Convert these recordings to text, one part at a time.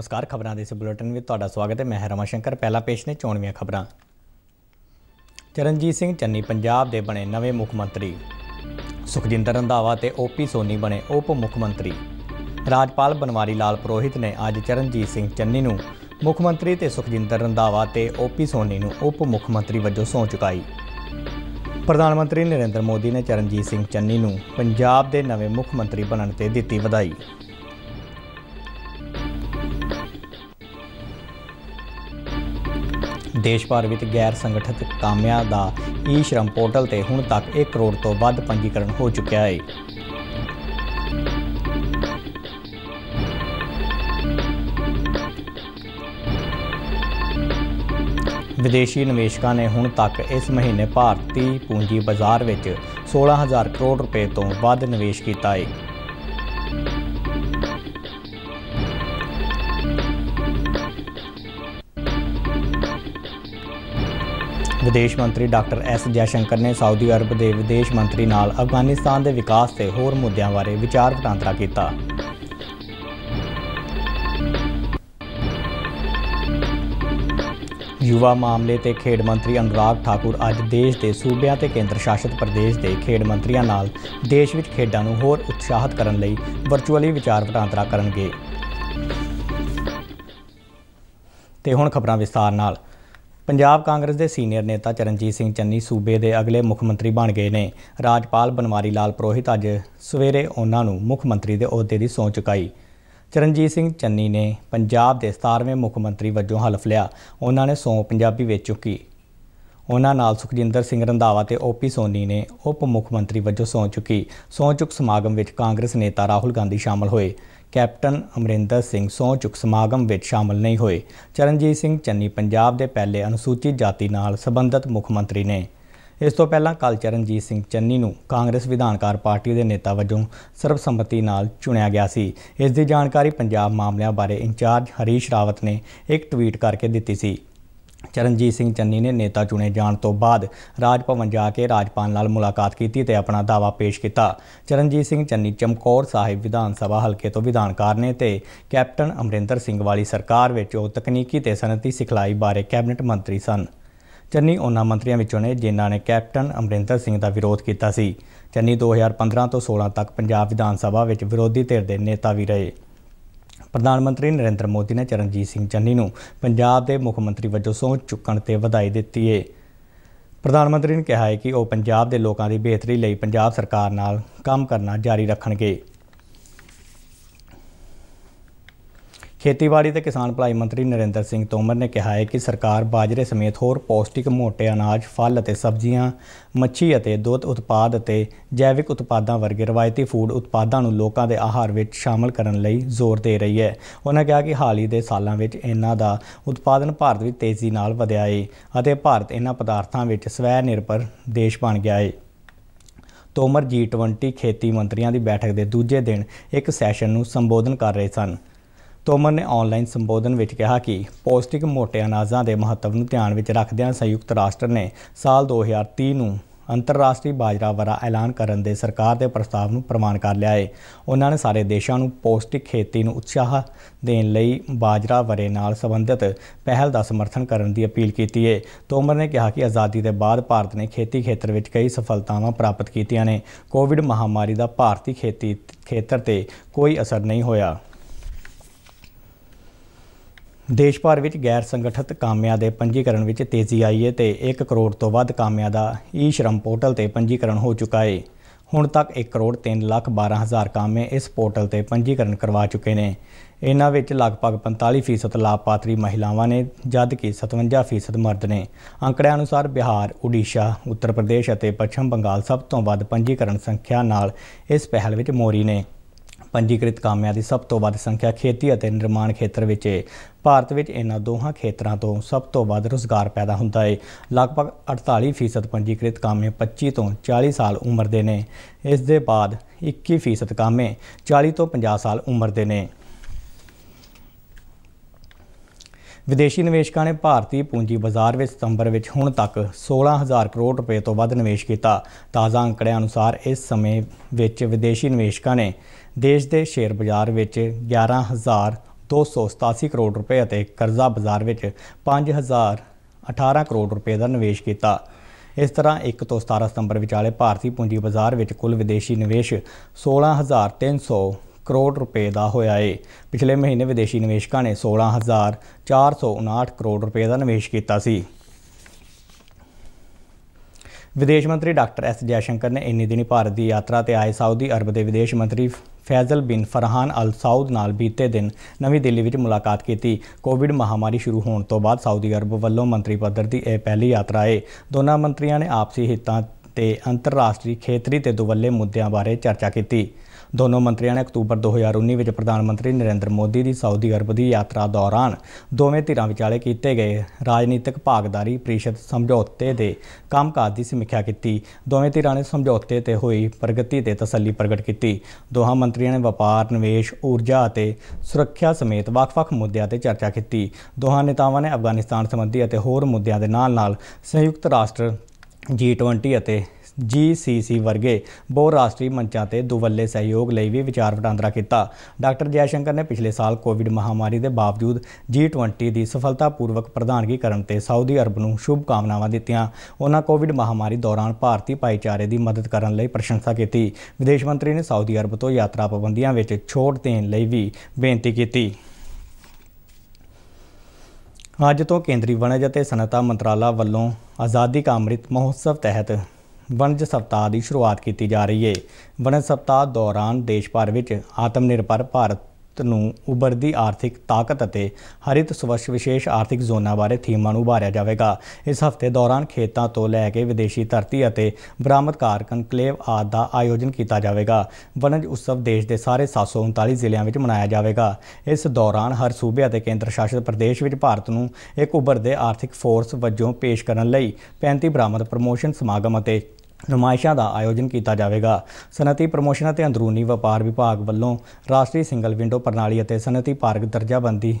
ਨਮਸਕਾਰ, ਖਬਰਾਂ ਦੇ ਇਸ ਬੁਲੇਟਿਨ ਵਿੱਚ ਤੁਹਾਡਾ ਸਵਾਗਤ ਹੈ। ਮੈਂ ਰਮਾ ਸ਼ੰਕਰ ਪਹਿਲਾ ਪੇਸ਼ ਨੇ ਚੋਣਵੀਆਂ ਖਬਰਾਂ। ਚਰਨਜੀਤ ਸਿੰਘ ਚੰਨੀ, ਪੰਜਾਬ ਦੇ ਬਣੇ ਨਵੇਂ ਮੁੱਖ ਮੰਤਰੀ। ਸੁਖਜਿੰਦਰ ਰੰਧਾਵਾ ਤੇ ਓਪੀ ਸੋਨੀ ਬਣੇ ਉਪ ਮੁੱਖ ਮੰਤਰੀ। ਰਾਜਪਾਲ ਬਨਵਾਰੀ ਲਾਲ ਪੁਰੋਹਿਤ ਨੇ ਅੱਜ ਚਰਨਜੀਤ ਸਿੰਘ ਚੰਨੀ ਨੂੰ ਮੁੱਖ ਮੰਤਰੀ ਤੇ ਸੁਖਜਿੰਦਰ ਰੰਧਾਵਾ ਤੇ ਓਪੀ ਸੋਨੀ ਨੂੰ ਉਪ ਮੁੱਖ ਮੰਤਰੀ ਵਜੋਂ ਸਹੁੰ ਚੁਕਾਈ। ਪ੍ਰਧਾਨ ਮੰਤਰੀ ਨਰਿੰਦਰ ਮੋਦੀ ਨੇ ਚਰਨਜੀਤ ਸਿੰਘ ਚੰਨੀ ਨੂੰ ਪੰਜਾਬ ਦੇ ਨਵੇਂ ਮੁੱਖ ਮੰਤਰੀ ਬਣਨ ਤੇ ਦਿੱਤੀ ਵਧਾਈ। ਦੇਸ਼ ਭਰ ਵਿੱਚ ਗੈਰ ਸੰਗਠਿਤ ਕਾਮਿਆਂ ਦਾ ਈ ਸ਼ਰਮ ਪੋਰਟਲ ਤੇ ਹੁਣ ਤੱਕ 1 ਕਰੋੜ ਤੋਂ ਵੱਧ ਪੰਜੀਕਰਨ ਹੋ ਚੁੱਕਿਆ ਹੈ ਵਿਦੇਸ਼ੀ ਨਿਵੇਸ਼ਕਾਂ ਨੇ ਹੁਣ ਤੱਕ ਇਸ ਮਹੀਨੇ ਭਾਰਤੀ ਪੂੰਜੀ ਬਾਜ਼ਾਰ ਵਿੱਚ 16000 ਕਰੋੜ ਰੁਪਏ ਤੋਂ ਵੱਧ ਨਿਵੇਸ਼ ਕੀਤਾ ਹੈ ਵਿਦੇਸ਼ ਮੰਤਰੀ ਡਾਕਟਰ ਐਸ ਜੈਸ਼ੰਕਰ ਨੇ ਸਾਊਦੀ ਅਰਬ ਦੇ ਵਿਦੇਸ਼ ਮੰਤਰੀ ਨਾਲ ਅਫਗਾਨਿਸਤਾਨ ਦੇ ਵਿਕਾਸ ਤੇ ਹੋਰ ਮੁੱਦਿਆਂ ਬਾਰੇ ਵਿਚਾਰ ਵਟਾਂਦਰਾ ਕੀਤਾ। ਯੁਵਾ ਮਾਮਲੇ ਤੇ ਖੇਡ ਮੰਤਰੀ ਅਨੁਰਾਗ ਠਾਕੁਰ ਅੱਜ ਦੇਸ਼ ਦੇ ਸੂਬਿਆਂ ਤੇ ਕੇਂਦਰ ਸ਼ਾਸਿਤ ਪ੍ਰਦੇਸ਼ ਦੇ ਖੇਡ ਮੰਤਰੀਆਂ ਨਾਲ ਦੇਸ਼ ਵਿੱਚ ਖੇਡਾਂ ਨੂੰ ਹੋਰ ਉਤਸ਼ਾਹਿਤ ਕਰਨ ਲਈ ਵਰਚੁਅਲੀ ਵਿਚਾਰ ਵਟਾਂਦਰਾ ਕਰਨਗੇ। ਤੇ ਹੁਣ ਖਬਰਾਂ ਵਿਸਤਾਰ ਨਾਲ। ਪੰਜਾਬ ਕਾਂਗਰਸ ਦੇ ਸੀਨੀਅਰ ਨੇਤਾ ਚਰਨਜੀਤ ਸਿੰਘ ਚੰਨੀ ਸੂਬੇ ਦੇ ਅਗਲੇ ਮੁੱਖ ਮੰਤਰੀ ਬਣ ਗਏ ਨੇ। ਰਾਜਪਾਲ ਬਨਵਾਰੀ ਲਾਲ ਪ੍ਰੋਹਿਤ ਅੱਜ ਸਵੇਰੇ ਉਹਨਾਂ ਨੂੰ ਮੁੱਖ ਮੰਤਰੀ ਦੇ ਅਹੁਦੇ ਦੀ ਸਹੁੰ ਚੁਕਾਈ। ਚਰਨਜੀਤ ਸਿੰਘ ਚੰਨੀ ਨੇ ਪੰਜਾਬ ਦੇ 17ਵੇਂ ਮੁੱਖ ਮੰਤਰੀ ਵਜੋਂ ਹਲਫ ਲਿਆ। ਉਹਨਾਂ ਨੇ ਸਹੁੰ ਪੰਜਾਬੀ ਵਿੱਚ ਚੁੱਕੀ। ਉਹਨਾਂ ਨਾਲ ਸੁਖਜਿੰਦਰ ਸਿੰਘ ਰੰਧਾਵਾ ਤੇ ਓਪੀ ਸੋਨੀ ਨੇ ਉਪ ਮੁੱਖ ਮੰਤਰੀ ਵਜੋਂ ਸਹੁੰ ਚੁੱਕੀ। ਸਹੁੰ ਚੁੱਕ ਸਮਾਗਮ ਵਿੱਚ ਕਾਂਗਰਸ ਨੇਤਾ ਰਾਹੁਲ ਗਾਂਧੀ ਸ਼ਾਮਲ ਹੋਏ। ਕੈਪਟਨ ਅਮਰਿੰਦਰ ਸਿੰਘ ਸਹੁੰ ਚੁੱਕ ਸਮਾਗਮ ਵਿੱਚ ਸ਼ਾਮਲ ਨਹੀਂ ਹੋਏ। ਚਰਨਜੀਤ ਸਿੰਘ ਚੰਨੀ ਪੰਜਾਬ ਦੇ ਪਹਿਲੇ ਅਨੁਸੂਚਿਤ ਜਾਤੀ ਨਾਲ ਸੰਬੰਧਿਤ ਮੁੱਖ ਮੰਤਰੀ ਨੇ। ਇਸ ਤੋਂ ਪਹਿਲਾਂ ਕੱਲ ਚਰਨਜੀਤ ਸਿੰਘ ਚੰਨੀ ਨੂੰ ਕਾਂਗਰਸ ਵਿਧਾਨਕਾਰ ਪਾਰਟੀ ਦੇ ਨੇਤਾ ਵਜੋਂ ਸਰਬਸੰਮਤੀ ਨਾਲ ਚੁਣਿਆ ਗਿਆ ਸੀ। ਇਸ ਦੀ ਜਾਣਕਾਰੀ ਪੰਜਾਬ ਮਾਮਲਿਆਂ ਬਾਰੇ ਇੰਚਾਰਜ ਹਰੀਸ਼ ਰਾਵਤ ਨੇ ਇੱਕ ਟਵੀਟ ਕਰਕੇ ਦਿੱਤੀ ਸੀ। ਚਰਨਜੀਤ ਸਿੰਘ ਚੰਨੀ ਨੇ ਨੇਤਾ ਚੁਣੇ ਜਾਣ ਤੋਂ ਬਾਅਦ ਰਾਜ ਭਵਨ ਜਾ ਕੇ ਰਾਜਪਾਲ ਨਾਲ ਮੁਲਾਕਾਤ ਕੀਤੀ ਤੇ ਆਪਣਾ ਦਾਅਵਾ ਪੇਸ਼ ਕੀਤਾ। ਚਰਨਜੀਤ ਸਿੰਘ ਚੰਨੀ ਚਮਕੌਰ ਸਾਹਿਬ ਵਿਧਾਨ ਸਭਾ ਹਲਕੇ ਤੋਂ ਵਿਧਾਨਕਾਰ ਨੇ ਤੇ ਕੈਪਟਨ ਅਮਰਿੰਦਰ ਸਿੰਘ ਵਾਲੀ ਸਰਕਾਰ ਵਿੱਚ ਉਹ ਤਕਨੀਕੀ ਤੇ ਸਨਅਤੀ ਸਿਖਲਾਈ ਬਾਰੇ ਕੈਬਨਿਟ ਮੰਤਰੀ ਸਨ। ਚੰਨੀ ਉਹਨਾਂ ਮੰਤਰੀਆਂ ਵਿੱਚੋਂ ਨੇ ਜਿਨ੍ਹਾਂ ਨੇ ਕੈਪਟਨ ਅਮਰਿੰਦਰ ਸਿੰਘ ਦਾ ਵਿਰੋਧ ਕੀਤਾ ਸੀ। ਚੰਨੀ 2015 ਤੋਂ 16 ਤੱਕ ਪੰਜਾਬ ਵਿਧਾਨ ਸਭਾ ਵਿੱਚ ਵਿਰੋਧੀ ਧਿਰ ਦੇ ਨੇਤਾ ਵੀ ਰਹੇ। ਪ੍ਰਧਾਨ ਮੰਤਰੀ ਨਰਿੰਦਰ ਮੋਦੀ ਨੇ ਚਰਨਜੀਤ ਸਿੰਘ ਚੰਨੀ ਨੂੰ ਪੰਜਾਬ ਦੇ ਮੁੱਖ ਮੰਤਰੀ ਵਜੋਂ ਸਹੁੰ ਚੁੱਕਣ ਤੇ ਵਧਾਈ ਦਿੱਤੀ ਹੈ ਪ੍ਰਧਾਨ ਮੰਤਰੀ ਨੇ ਕਿਹਾ ਹੈ ਕਿ ਉਹ ਪੰਜਾਬ ਦੇ ਲੋਕਾਂ ਦੀ ਬਿਹਤਰੀ ਲਈ ਪੰਜਾਬ ਸਰਕਾਰ ਨਾਲ ਕੰਮ ਕਰਨਾ ਜਾਰੀ ਰੱਖਣਗੇ। ਖੇਤੀਬਾੜੀ ਤੇ ਕਿਸਾਨ ਭਲਾਈ ਮੰਤਰੀ ਨਰਿੰਦਰ ਸਿੰਘ ਤੋਮਰ ਨੇ ਕਿਹਾ ਹੈ ਕਿ ਸਰਕਾਰ ਬਾਜਰੇ ਸਮੇਤ ਹੋਰ ਪੌਸ਼ਟਿਕ ਮੋਟੇ ਅਨਾਜ, ਫਲ ਅਤੇ ਸਬਜ਼ੀਆਂ, ਮੱਛੀ ਅਤੇ ਦੁੱਧ ਉਤਪਾਦ ਅਤੇ ਜੈਵਿਕ ਉਤਪਾਦਾਂ ਵਰਗੇ ਰਵਾਇਤੀ ਫੂਡ ਉਤਪਾਦਾਂ ਨੂੰ ਲੋਕਾਂ ਦੇ ਆਹਾਰ ਵਿੱਚ ਸ਼ਾਮਲ ਕਰਨ ਲਈ ਜ਼ੋਰ ਦੇ ਰਹੀ ਹੈ। ਉਹਨਾਂ ਕਿਹਾ ਕਿ ਹਾਲ ਹੀ ਦੇ ਸਾਲਾਂ ਵਿੱਚ ਇਹਨਾਂ ਦਾ ਉਤਪਾਦਨ ਭਾਰਤ ਵਿੱਚ ਤੇਜ਼ੀ ਨਾਲ ਵਧਿਆ ਹੈ ਅਤੇ ਭਾਰਤ ਇਹਨਾਂ ਪਦਾਰਥਾਂ ਵਿੱਚ ਸਵੈ ਨਿਰਭਰ ਦੇਸ਼ ਬਣ ਗਿਆ ਹੈ। ਤੋਮਰ ਜੀ20 ਖੇਤੀ ਮੰਤਰੀਆਂ ਦੀ ਬੈਠਕ ਦੇ ਦੂਜੇ ਦਿਨ ਇੱਕ ਸੈਸ਼ਨ ਨੂੰ ਸੰਬੋਧਨ ਕਰ ਰਹੇ ਸਨ। ਤੋਮਰ ਨੇ ਆਨਲਾਈਨ ਸੰਬੋਧਨ ਵਿੱਚ ਕਿਹਾ ਕਿ ਪੌਸ਼ਟਿਕ ਮੋਟੇ ਅਨਾਜਾਂ ਦੇ ਮਹੱਤਵ ਨੂੰ ਧਿਆਨ ਵਿੱਚ ਰੱਖਦਿਆਂ ਸੰਯੁਕਤ ਰਾਸ਼ਟਰ ਨੇ ਸਾਲ 2030 ਨੂੰ ਅੰਤਰਰਾਸ਼ਟਰੀ ਬਾਜਰਾ ਵਰ੍ਹਾ ਐਲਾਨ ਕਰਨ ਦੇ ਸਰਕਾਰ ਦੇ ਪ੍ਰਸਤਾਵ ਨੂੰ ਪ੍ਰਵਾਨ ਕਰ ਲਿਆ ਹੈ ਉਹਨਾਂ ਨੇ ਸਾਰੇ ਦੇਸ਼ਾਂ ਨੂੰ ਪੌਸ਼ਟਿਕ ਖੇਤੀ ਨੂੰ ਉਤਸ਼ਾਹ ਦੇਣ ਲਈ ਬਾਜਰਾ ਵਰ੍ਹੇ ਨਾਲ ਸੰਬੰਧਿਤ ਪਹਿਲ ਦਾ ਸਮਰਥਨ ਕਰਨ ਦੀ ਅਪੀਲ ਕੀਤੀ ਹੈ ਤੋਮਰ ਨੇ ਕਿਹਾ ਕਿ ਆਜ਼ਾਦੀ ਦੇ ਬਾਅਦ ਭਾਰਤ ਨੇ ਖੇਤੀ ਖੇਤਰ ਵਿੱਚ ਕਈ ਸਫਲਤਾਵਾਂ ਪ੍ਰਾਪਤ ਕੀਤੀਆਂ ਨੇ। ਕੋਵਿਡ ਮਹਾਮਾਰੀ ਦਾ ਭਾਰਤੀ ਖੇਤੀ ਖੇਤਰ ਤੇ ਕੋਈ ਅਸਰ ਨਹੀਂ ਹੋਇਆ। ਦੇਸ਼ ਭਰ ਵਿੱਚ ਗੈਰ ਸੰਗਠਿਤ ਕਾਮਿਆਂ ਦੇ ਪੰਜੀਕਰਨ ਵਿੱਚ ਤੇਜ਼ੀ ਆਈ ਹੈ ਤੇ 1 ਕਰੋੜ ਤੋਂ ਵੱਧ ਕਾਮਿਆਂ ਦਾ ਈ ਸ਼ਰਮ ਪੋਰਟਲ ਤੇ ਪੰਜੀਕਰਨ ਹੋ ਚੁੱਕਾ ਹੈ ਹੁਣ ਤੱਕ 1 ਕਰੋੜ 3 ਲੱਖ 12 ਹਜ਼ਾਰ ਕਾਮੇ ਇਸ ਪੋਰਟਲ ਤੇ ਪੰਜੀਕਰਨ ਕਰਵਾ ਚੁੱਕੇ ਨੇ। ਇਹਨਾਂ ਵਿੱਚ ਲਗਭਗ 45% ਲਾਭਪਾਤਰੀ ਮਹਿਲਾਵਾਂ ਨੇ ਜਦ ਕਿ 57% ਮਰਦ ਨੇ। ਅੰਕੜਿਆਂ ਅਨੁਸਾਰ ਬਿਹਾਰ, ਓਡੀਸ਼ਾ, ਉੱਤਰ ਪ੍ਰਦੇਸ਼ ਅਤੇ ਪੱਛਮ ਬੰਗਾਲ ਸਭ ਤੋਂ ਵੱਧ ਪੰਜੀਕਰਨ ਸੰਖਿਆ ਨਾਲ ਇਸ ਪਹਿਲ ਵਿੱਚ ਮੋਰੀ ਨੇ। ਪੰਜੀਕ੍ਰਿਤ ਕਾਮਿਆਂ ਦੀ ਸਭ ਤੋਂ ਵੱਧ ਸੰਖਿਆ ਖੇਤੀ ਅਤੇ ਨਿਰਮਾਣ ਖੇਤਰ ਵਿੱਚ ਹੈ ਭਾਰਤ ਵਿੱਚ ਇਹਨਾਂ ਦੋਹਾਂ ਖੇਤਰਾਂ ਤੋਂ ਸਭ ਤੋਂ ਵੱਧ ਰੋਜ਼ਗਾਰ ਪੈਦਾ ਹੁੰਦਾ ਹੈ ਲਗਭਗ 48% ਪੰਜੀਕ੍ਰਿਤ ਕਾਮੇ 25 ਤੋਂ 40 ਸਾਲ ਉਮਰ ਦੇ ਨੇ। ਇਸ ਦੇ ਬਾਅਦ 21% ਕਾਮੇ 40 ਤੋਂ 50 ਸਾਲ ਉਮਰ ਦੇ ਨੇ। ਵਿਦੇਸ਼ੀ ਨਿਵੇਸ਼ਕਾਂ ਨੇ ਭਾਰਤੀ ਪੂੰਜੀ ਬਾਜ਼ਾਰ ਵਿੱਚ ਸਤੰਬਰ ਵਿੱਚ ਹੁਣ ਤੱਕ 16000 ਕਰੋੜ ਰੁਪਏ ਤੋਂ ਵੱਧ ਨਿਵੇਸ਼ ਕੀਤਾ। ਤਾਜ਼ਾ ਅੰਕੜਿਆਂ ਅਨੁਸਾਰ ਇਸ ਸਮੇਂ ਵਿੱਚ ਵਿਦੇਸ਼ੀ ਨਿਵੇਸ਼ਕਾਂ ਨੇ ਦੇਸ਼ ਦੇ ਸ਼ੇਅਰ ਬਾਜ਼ਾਰ ਵਿੱਚ 11000 287 ਕਰੋੜ ਰੁਪਏ ਅਤੇ ਕਰਜ਼ਾ ਬਾਜ਼ਾਰ ਵਿੱਚ 5018 ਕਰੋੜ ਰੁਪਏ ਦਾ ਨਿਵੇਸ਼ ਕੀਤਾ। ਇਸ ਤਰ੍ਹਾਂ 1 ਤੋਂ 17 ਸਤੰਬਰ ਵਿਚਾਲੇ ਭਾਰਤੀ ਪੂੰਜੀ ਬਾਜ਼ਾਰ ਵਿੱਚ ਕੁੱਲ ਵਿਦੇਸ਼ੀ ਨਿਵੇਸ਼ 16300 ਕਰੋੜ ਰੁਪਏ ਦਾ ਹੋਇਆ ਏ। ਪਿਛਲੇ ਮਹੀਨੇ ਵਿਦੇਸ਼ੀ ਨਿਵੇਸ਼ਕਾਂ ਨੇ 16459 ਕਰੋੜ ਰੁਪਏ ਦਾ ਨਿਵੇਸ਼ ਕੀਤਾ ਸੀ। ਵਿਦੇਸ਼ ਮੰਤਰੀ ਡਾਕਟਰ ਐਸ ਜੈਸ਼ੰਕਰ ਨੇ ਇੰਨੀ ਦਿਨੀ ਭਾਰਤ ਦੀ ਯਾਤਰਾ ਤੇ ਆਏ ਸਾਊਦੀ ਅਰਬ ਦੇ ਵਿਦੇਸ਼ ਮੰਤਰੀ ਫੈਜ਼ਲ ਬਿਨ ਫਰਹਾਨ ਅਲ ਸਾਊਦ ਨਾਲ ਬੀਤੇ ਦਿਨ ਨਵੀਂ ਦਿੱਲੀ ਵਿੱਚ ਮੁਲਾਕਾਤ ਕੀਤੀ। ਕੋਵਿਡ ਮਹਾਮਾਰੀ ਸ਼ੁਰੂ ਹੋਣ ਤੋਂ ਬਾਅਦ ਸਾਊਦੀ ਅਰਬ ਵੱਲੋਂ ਮੰਤਰੀ ਪੱਧਰ ਦੀ ਇਹ ਪਹਿਲੀ ਯਾਤਰਾ ਹੈ ਦੋਨਾਂ ਮੰਤਰੀਆਂ ਨੇ ਆਪਸੀ ਹਿੱਤਾਂ ਤੇ ਅੰਤਰਰਾਸ਼ਟਰੀ ਖੇਤਰੀ ਤੇ ਦੁਵੱਲੇ ਮੁੱਦਿਆਂ ਬਾਰੇ ਚਰਚਾ ਕੀਤੀ। ਦੋਨੋਂ ਮੰਤਰੀਆਂ ਨੇ ਅਕਤੂਬਰ 2019 ਵਿੱਚ ਪ੍ਰਧਾਨ ਮੰਤਰੀ ਨਰਿੰਦਰ ਮੋਦੀ ਦੀ ਸਾਊਦੀ ਅਰਬ ਦੀ ਯਾਤਰਾ ਦੌਰਾਨ ਦੋਵੇਂ ਧਿਰਾਂ ਵਿਚਾਲੇ ਕੀਤੇ ਗਏ ਰਾਜਨੀਤਿਕ ਭਾਗਦਾਰੀ ਪ੍ਰੀਸ਼ਦ ਸਮਝੌਤੇ ਦੇ ਕੰਮਕਾਜ ਦੀ ਸਮੀਖਿਆ ਕੀਤੀ। ਦੋਵੇਂ ਧਿਰਾਂ ਨੇ ਸਮਝੌਤੇ ਤੇ ਹੋਈ ਪ੍ਰਗਤੀ ਤੇ ਤਸੱਲੀ ਪ੍ਰਗਟ ਕੀਤੀ। ਦੋਹਾਂ ਮੰਤਰੀਆਂ ਨੇ ਵਪਾਰ, ਨਿਵੇਸ਼, ਊਰਜਾ ਅਤੇ ਸੁਰੱਖਿਆ ਸਮੇਤ ਵੱਖ-ਵੱਖ ਮੁੱਦਿਆਂ ਤੇ ਚਰਚਾ ਕੀਤੀ। ਦੋਹਾਂ ਨੇਤਾਵਾਂ ਨੇ ਅਫਗਾਨਿਸਤਾਨ ਸੰਬੰਧੀ ਅਤੇ ਹੋਰ ਮੁੱਦਿਆਂ ਦੇ ਨਾਲ-ਨਾਲ ਸੰਯੁਕਤ ਰਾਸ਼ਟਰ G20 ਅਤੇ GCC ਵਰਗੇ ਬਹੁਰਾਸ਼ਟਰੀ ਮੰਚਾਂ ਤੇ ਦੁਵੱਲੇ ਸਹਿਯੋਗ ਲਈ ਵੀ ਵਿਚਾਰ ਵਟਾਂਦਰਾ ਕੀਤਾ। ਡਾਕਟਰ ਜੈਸ਼ੰਕਰ ਨੇ ਪਿਛਲੇ ਸਾਲ ਕੋਵਿਡ ਮਹਾਮਾਰੀ ਦੇ ਬਾਵਜੂਦ G20 ਦੀ ਸਫਲਤਾਪੂਰਵਕ ਪ੍ਰਧਾਨਗੀ ਕਰਨ ਤੇ ਸਾਊਦੀ ਅਰਬ ਨੂੰ ਸ਼ੁਭ ਕਾਮਨਾਵਾਂ ਦਿੱਤੀਆਂ। ਉਹਨਾਂ ਕੋਵਿਡ ਮਹਾਮਾਰੀ ਦੌਰਾਨ ਭਾਰਤੀ ਭਾਈਚਾਰੇ ਦੀ ਮਦਦ ਕਰਨ ਲਈ ਪ੍ਰਸ਼ੰਸਾ ਕੀਤੀ। ਵਿਦੇਸ਼ ਮੰਤਰੀ ਨੇ ਸਾਊਦੀ ਅਰਬ ਤੋਂ ਯਾਤਰਾ ਪਾਬੰਦੀਆਂ ਵਿੱਚ ਛੋਟ ਦੇਣ ਲਈ ਵੀ ਬੇਨਤੀ ਕੀਤੀ। ਅੱਜ ਤੋਂ ਕੇਂਦਰੀ ਵਣਜ ਅਤੇ ਸਨਅਤਾਂ ਮੰਤਰਾਲਾ ਵੱਲੋਂ ਆਜ਼ਾਦੀ ਕਾ ਅੰਮ੍ਰਿਤ ਮਹੋਤਸਵ ਤਹਿਤ ਵਣਜ ਸਪਤਾਹ ਦੀ ਸ਼ੁਰੂਆਤ ਕੀਤੀ ਜਾ ਰਹੀ ਹੈ ਵਣਜ ਸਪਤਾਹ ਦੌਰਾਨ ਦੇਸ਼ ਭਰ ਵਿੱਚ ਆਤਮ ਨਿਰਭਰ ਭਾਰਤ ਨੂੰ ਉਭਰਦੀ ਆਰਥਿਕ ਤਾਕਤ ਅਤੇ ਹਰਿਤ ਸਵੱਛ ਵਿਸ਼ੇਸ਼ ਆਰਥਿਕ ਜ਼ੋਨਾਂ ਬਾਰੇ ਥੀਮਾਂ ਨੂੰ ਉਭਾਰਿਆ ਜਾਵੇਗਾ। ਇਸ ਹਫ਼ਤੇ ਦੌਰਾਨ ਖੇਤਾਂ ਤੋਂ ਲੈ ਕੇ ਵਿਦੇਸ਼ੀ ਧਰਤੀ ਅਤੇ ਬਰਾਮਦਕਾਰ ਕਨਕਲੇਵ ਆਦਿ ਦਾ ਆਯੋਜਨ ਕੀਤਾ ਜਾਵੇਗਾ। ਵਣਜ ਉਤਸਵ ਦੇਸ਼ ਦੇ ਸਾਰੇ 739 ਜ਼ਿਲ੍ਹਿਆਂ ਵਿੱਚ ਮਨਾਇਆ ਜਾਵੇਗਾ। ਇਸ ਦੌਰਾਨ ਹਰ ਸੂਬੇ ਅਤੇ ਕੇਂਦਰ ਸ਼ਾਸਿਤ ਪ੍ਰਦੇਸ਼ ਵਿੱਚ ਭਾਰਤ ਨੂੰ ਇੱਕ ਉਭਰਦੇ ਆਰਥਿਕ ਫੋਰਸ ਵਜੋਂ ਪੇਸ਼ ਕਰਨ ਲਈ 35 ਬਰਾਮਦ ਪ੍ਰਮੋਸ਼ਨ ਸਮਾਗਮ ਅਤੇ ਨੁਮਾਇਸ਼ਾਂ ਦਾ ਆਯੋਜਨ ਕੀਤਾ ਜਾਵੇਗਾ। ਸਨਅਤੀ ਪ੍ਰਮੋਸ਼ਨ ਅਤੇ ਅੰਦਰੂਨੀ ਵਪਾਰ ਵਿਭਾਗ ਵੱਲੋਂ ਰਾਸ਼ਟਰੀ ਸਿੰਗਲ ਵਿੰਡੋ ਪ੍ਰਣਾਲੀ ਅਤੇ ਸਨਅਤੀ ਪਾਰਕ ਦਰਜਾਬੰਦੀ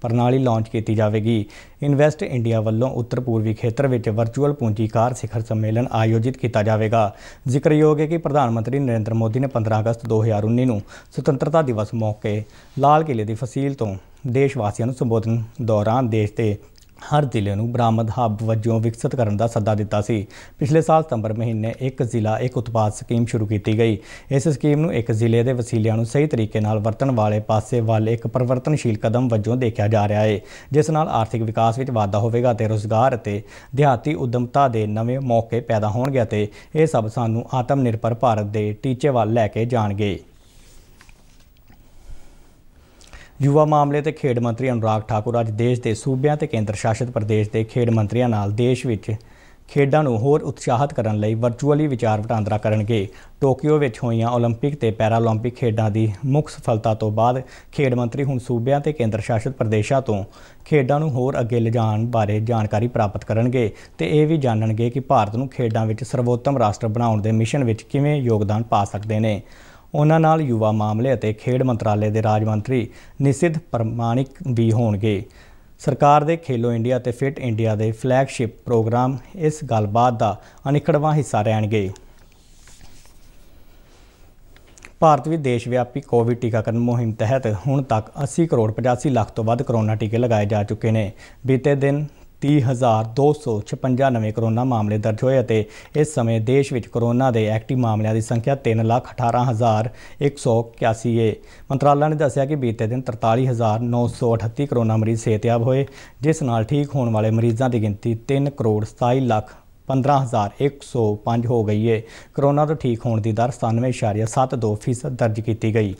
ਪ੍ਰਣਾਲੀ ਲਾਂਚ ਕੀਤੀ ਜਾਵੇਗੀ। ਇਨਵੈਸਟ ਇੰਡੀਆ ਵੱਲੋਂ ਉੱਤਰ ਪੂਰਬੀ ਖੇਤਰ ਵਿੱਚ ਵਰਚੁਅਲ ਪੂੰਜੀਕਾਰ ਸਿਖਰ ਸੰਮੇਲਨ ਆਯੋਜਿਤ ਕੀਤਾ ਜਾਵੇਗਾ। ਜ਼ਿਕਰਯੋਗ ਹੈ ਕਿ ਪ੍ਰਧਾਨ ਮੰਤਰੀ ਨਰਿੰਦਰ ਮੋਦੀ ਨੇ 15 ਅਗਸਤ 2019 ਨੂੰ ਸੁਤੰਤਰਤਾ ਦਿਵਸ ਮੌਕੇ ਲਾਲ ਕਿਲੇ ਦੀ ਫਸੀਲ ਤੋਂ ਦੇਸ਼ ਵਾਸੀਆਂ ਨੂੰ ਸੰਬੋਧਨ ਦੌਰਾਨ ਦੇਸ਼ ਦੇ ਹਰ ਜ਼ਿਲ੍ਹੇ ਨੂੰ ਬਰਾਮਦ ਹੱਬ ਵਜੋਂ ਵਿਕਸਿਤ ਕਰਨ ਦਾ ਸੱਦਾ ਦਿੱਤਾ ਸੀ। ਪਿਛਲੇ ਸਾਲ ਸਤੰਬਰ ਮਹੀਨੇ ਇੱਕ ਜ਼ਿਲ੍ਹਾ, ਇੱਕ ਉਤਪਾਦ ਸਕੀਮ ਸ਼ੁਰੂ ਕੀਤੀ ਗਈ। ਇਸ ਸਕੀਮ ਨੂੰ ਇੱਕ ਜ਼ਿਲ੍ਹੇ ਦੇ ਵਸੀਲਿਆਂ ਨੂੰ ਸਹੀ ਤਰੀਕੇ ਨਾਲ ਵਰਤਣ ਵਾਲੇ ਪਾਸੇ ਵੱਲ ਇੱਕ ਪਰਿਵਰਤਨਸ਼ੀਲ ਕਦਮ ਵਜੋਂ ਦੇਖਿਆ ਜਾ ਰਿਹਾ ਹੈ ਜਿਸ ਨਾਲ ਆਰਥਿਕ ਵਿਕਾਸ ਵਿੱਚ ਵਾਧਾ ਹੋਵੇਗਾ ਤੇ ਰੋਜ਼ਗਾਰ ਅਤੇ ਦਿਹਾਤੀ ਉਦਮਤਾ ਦੇ ਨਵੇਂ ਮੌਕੇ ਪੈਦਾ ਹੋਣਗੇ ਅਤੇ ਇਹ ਸਭ ਸਾਨੂੰ ਆਤਮ ਨਿਰਭਰ ਭਾਰਤ ਦੇ ਟੀਚੇ ਵੱਲ ਲੈ ਕੇ ਜਾਣਗੇ। ਯੁਵਾ ਮਾਮਲੇ ਤੇ ਖੇਡ ਮੰਤਰੀ ਅਨੁਰਾਗ ਠਾਕੁਰ ਅੱਜ ਦੇਸ਼ ਦੇ ਸੂਬਿਆਂ ਤੇ ਕੇਂਦਰ ਸ਼ਾਸਿਤ ਪ੍ਰਦੇਸ਼ ਦੇ ਖੇਡ ਮੰਤਰੀਆਂ ਨਾਲ ਦੇਸ਼ ਵਿੱਚ ਖੇਡਾਂ ਨੂੰ ਹੋਰ ਉਤਸ਼ਾਹਿਤ ਕਰਨ ਲਈ ਵਰਚੁਅਲੀ ਵਿਚਾਰ ਵਟਾਂਦਰਾ ਕਰਨਗੇ ਟੋਕੀਓ ਵਿੱਚ ਹੋਈਆਂ 올림픽 ਤੇ ਪੈਰਾਲੰਪਿਕ ਖੇਡਾਂ ਦੀ ਮੁੱਖ ਸਫਲਤਾ ਤੋਂ ਬਾਅਦ ਖੇਡ ਮੰਤਰੀ ਹੁਣ ਸੂਬਿਆਂ ਤੇ ਕੇਂਦਰ ਸ਼ਾਸਿਤ ਪ੍ਰਦੇਸ਼ਾਂ ਤੋਂ ਖੇਡਾਂ ਨੂੰ ਹੋਰ ਅੱਗੇ ਲਿਜਾਣ ਬਾਰੇ ਜਾਣਕਾਰੀ ਪ੍ਰਾਪਤ ਕਰਨਗੇ ਤੇ ਇਹ ਵੀ ਜਾਣਨਗੇ ਕਿ ਭਾਰਤ ਨੂੰ ਖੇਡਾਂ ਵਿੱਚ ਸਰਵੋਤਮ ਰਾਸ਼ਟਰ ਬਣਾਉਣ ਦੇ ਮਿਸ਼ਨ ਵਿੱਚ ਕਿਵੇਂ ਯੋਗਦਾਨ ਪਾ ਸਕਦੇ ਨੇ ਉਹਨਾਂ ਨਾਲ ਯੁਵਾ ਮਾਮਲੇ ਅਤੇ ਖੇਡ ਮੰਤਰਾਲੇ ਦੇ ਰਾਜ ਮੰਤਰੀ ਨਿਸਿਧ ਪ੍ਰਮਾਣਿਕ ਵੀ ਹੋਣਗੇ। ਸਰਕਾਰ ਦੇ ਖੇਲੋ ਇੰਡੀਆ ਅਤੇ ਫਿਟ ਇੰਡੀਆ ਦੇ ਫਲੈਗਸ਼ਿਪ ਪ੍ਰੋਗਰਾਮ ਇਸ ਗੱਲਬਾਤ ਦਾ ਅਨਿਖੜਵਾਂ ਹਿੱਸਾ ਰਹਿਣਗੇ। ਭਾਰਤ ਵਿੱਚ ਦੇਸ਼ ਵਿਆਪੀ ਕੋਵਿਡ ਟੀਕਾਕਰਨ ਮੁਹਿੰਮ ਤਹਿਤ ਹੁਣ ਤੱਕ 80 ਕਰੋੜ 85 ਲੱਖ ਤੋਂ ਵੱਧ ਕਰੋਨਾ ਟੀਕੇ ਲਗਾਏ ਜਾ ਚੁੱਕੇ ਨੇ। ਬੀਤੇ ਦਿਨ 30256 ਨਵੇਂ ਕਰੋਨਾ ਮਾਮਲੇ ਦਰਜ ਹੋਏ ਅਤੇ ਇਸ ਸਮੇਂ ਦੇਸ਼ ਵਿੱਚ ਕਰੋਨਾ ਦੇ ਐਕਟਿਵ ਮਾਮਲਿਆਂ ਦੀ ਸੰਖਿਆ 318181 ਹੈ ਮੰਤਰਾਲਾ ਨੇ ਦੱਸਿਆ ਕਿ ਬੀਤੇ ਦਿਨ 43938 ਕਰੋਨਾ ਮਰੀਜ਼ ਸਿਹਤਯਾਬ ਹੋਏ, ਜਿਸ ਨਾਲ ਠੀਕ ਹੋਣ ਵਾਲੇ ਮਰੀਜ਼ਾਂ ਦੀ ਗਿਣਤੀ 3 ਕਰੋੜ 27 ਲੱਖ 15105 ਹੋ ਗਈ ਹੈ ਕਰੋਨਾ ਤੋਂ ਠੀਕ ਹੋਣ ਦੀ ਦਰ 97.72% ਦਰਜ ਕੀਤੀ ਗਈ।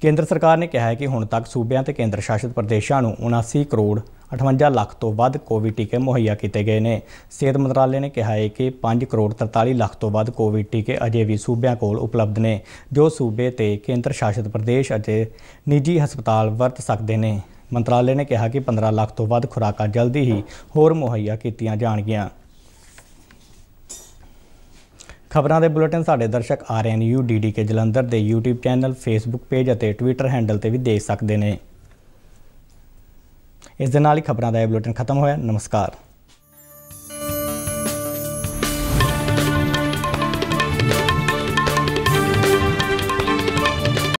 ਕੇਂਦਰ ਸਰਕਾਰ ਨੇ ਕਿਹਾ ਹੈ ਕਿ ਹੁਣ ਤੱਕ ਸੂਬਿਆਂ ਤੇ ਕੇਂਦਰ ਸ਼ਾਸਿਤ ਪ੍ਰਦੇਸ਼ਾਂ ਨੂੰ 79 ਕਰੋੜ 58 ਲੱਖ ਤੋਂ ਵੱਧ ਕੋਵਿਡ ਟੀਕੇ ਮੁਹੱਈਆ ਕੀਤੇ ਗਏ ਨੇ। ਸਿਹਤ ਮੰਤਰਾਲੇ ਨੇ ਕਿਹਾ ਹੈ ਕਿ 5 ਕਰੋੜ 43 ਲੱਖ ਤੋਂ ਵੱਧ ਕੋਵਿਡ ਟੀਕੇ ਅਜੇ ਵੀ ਸੂਬਿਆਂ ਕੋਲ ਉਪਲਬਧ ਨੇ, ਜੋ ਸੂਬੇ ਤੇ ਕੇਂਦਰ ਸ਼ਾਸਿਤ ਪ੍ਰਦੇਸ਼ ਅਤੇ ਨਿੱਜੀ ਹਸਪਤਾਲ ਵਰਤ ਸਕਦੇ ਨੇ। ਮੰਤਰਾਲੇ ਨੇ ਕਿਹਾ ਕਿ 15 ਲੱਖ ਤੋਂ ਵੱਧ ਖੁਰਾਕਾਂ ਜਲਦੀ ਹੀ ਹੋਰ ਮੁਹੱਈਆ ਕੀਤੀਆਂ ਜਾਣਗੀਆਂ। ਖਬਰਾਂ ਦੇ ਬੁਲੇਟਿਨ ਸਾਡੇ ਦਰਸ਼ਕ ਆਰਐਨਯੂ ਡੀਡੀਕੇ ਜਲੰਧਰ ਦੇ YouTube ਚੈਨਲ, Facebook ਪੇਜ ਅਤੇ Twitter ਹੈਂਡਲ ਤੇ ਵੀ ਦੇਖ ਸਕਦੇ ਨੇ। ਇਸ ਦੇ ਨਾਲ ਹੀ ਖਬਰਾਂ ਦਾ ਇਹ ਬੁਲੇਟਿਨ ਖਤਮ ਹੋਇਆ। ਨਮਸਕਾਰ।